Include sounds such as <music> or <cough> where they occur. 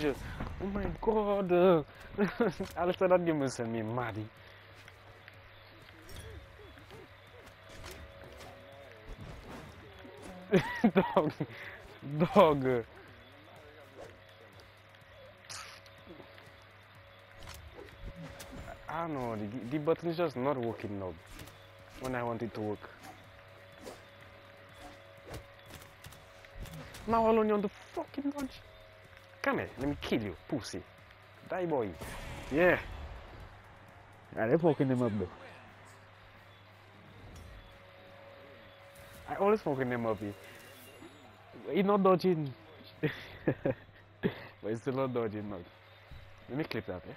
t-shirt. Oh my god. Uh, Alistair, that game will send me mad. dog. Dog. I don't know, the, the button is just not working now when I want it to work. Now I'll only on the fucking dodge. Come here, let me kill you, pussy. Die boy. Yeah. Ah, they're fucking them up though. I always fucking them up. eh. He's not dodging. <laughs> but he's still not dodging now. Let me clip that, eh?